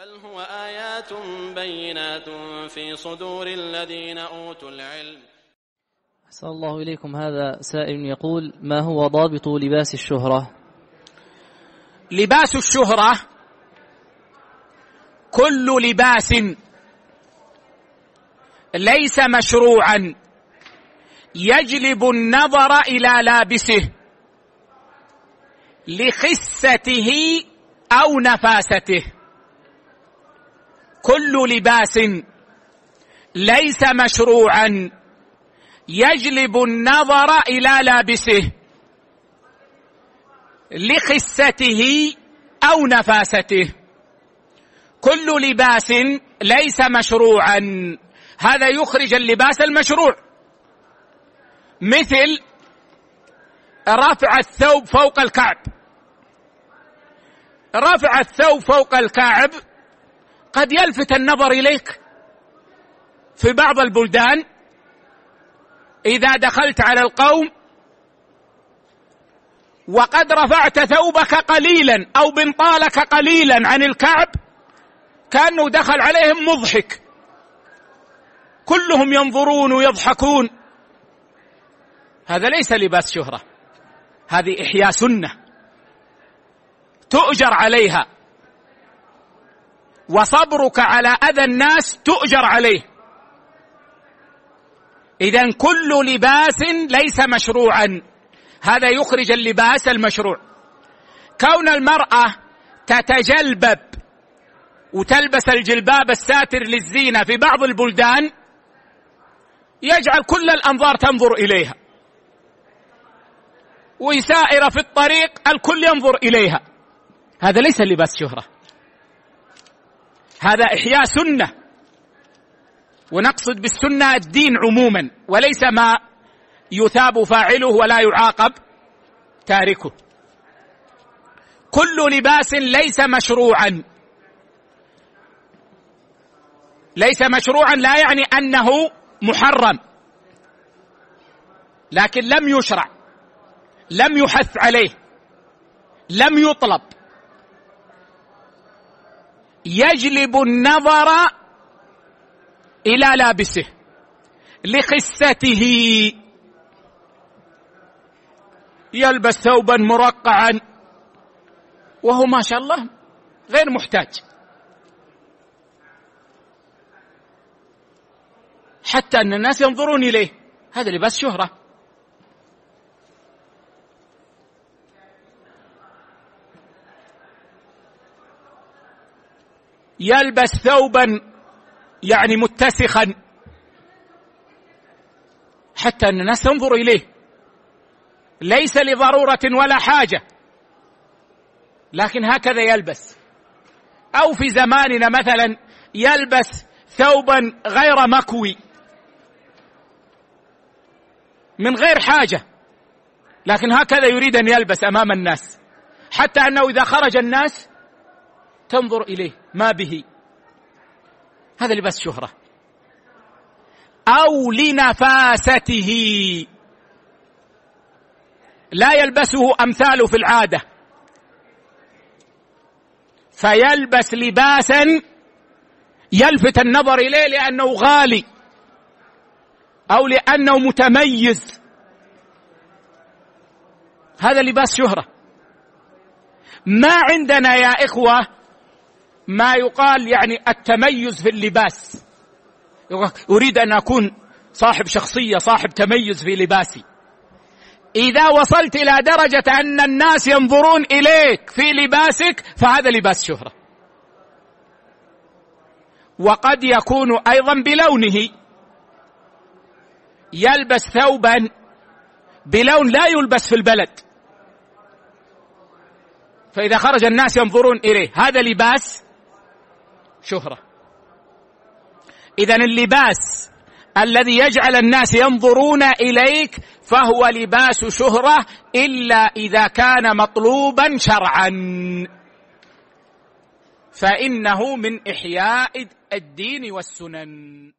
بل هو آيات بينات في صدور الذين أوتوا العلم. أحسن الله إليكم. هذا سائل يقول ما هو ضابط لباس الشهرة؟ لباس الشهرة؟ كل لباس. ليس مشروعا. يجلب النظر إلى لابسه. لخسته أو نفاسته. كل لباس ليس مشروعا يجلب النظر إلى لابسه لخسته أو نفاسته. كل لباس ليس مشروعا. هذا يخرج اللباس المشروع. مثل رفع الثوب فوق الكعب. رفع الثوب فوق الكعب قد يلفت النظر إليك في بعض البلدان إذا دخلت على القوم وقد رفعت ثوبك قليلا أو بنطالك قليلا عن الكعب كأنه دخل عليهم مضحك. كلهم ينظرون ويضحكون. هذا ليس لباس شهرة هذه إحياء سنة تؤجر عليها. وصبرك على أذى الناس تؤجر عليه. اذا كل لباس ليس مشروعا. هذا يخرج اللباس المشروع. كون المرأة تتجلبب وتلبس الجلباب الساتر للزينة في بعض البلدان يجعل كل الأنظار تنظر إليها. وسائره في الطريق الكل ينظر إليها. هذا ليس لباس شهرة. هذا إحياء سنة. ونقصد بالسنة الدين عموما وليس ما يثاب فاعله ولا يعاقب تاركه. كل لباس ليس مشروعا. ليس مشروعا لا يعني أنه محرم. لكن لم يشرع لم يحث عليه لم يطلب. يجلب النظر إلى لابسه لخسته. يلبس ثوبا مرقعا وهو ما شاء الله غير محتاج. حتى أن الناس ينظرون إليه هذا لباس شهرة. يلبس ثوبا يعني متسخا. حتى أن الناس تنظر إليه. ليس لضرورة ولا حاجة. لكن هكذا يلبس. أو في زماننا مثلا يلبس ثوبا غير مكوي. من غير حاجة. لكن هكذا يريد أن يلبس أمام الناس. حتى أنه إذا خرج الناس تنظر إليه. ما به. هذا لباس شهرة. أو لنفاسته. لا يلبسه امثاله في العادة. فيلبس لباسا يلفت النظر إليه لأنه غالي. أو لأنه متميز. هذا لباس شهرة. ما عندنا يا إخوة ما يقال يعني التميز في اللباس. أريد أن أكون صاحب شخصية صاحب تميز في لباسي. إذا وصلت إلى درجة أن الناس ينظرون إليك في لباسك فهذا لباس شهرة. وقد يكون أيضا بلونه. يلبس ثوبا بلون لا يلبس في البلد. فإذا خرج الناس ينظرون إليه هذا لباس شهرة. اذا اللباس الذي يجعل الناس ينظرون إليك فهو لباس شهرة إلا إذا كان مطلوبا شرعا. فإنه من إحياء الدين والسنن.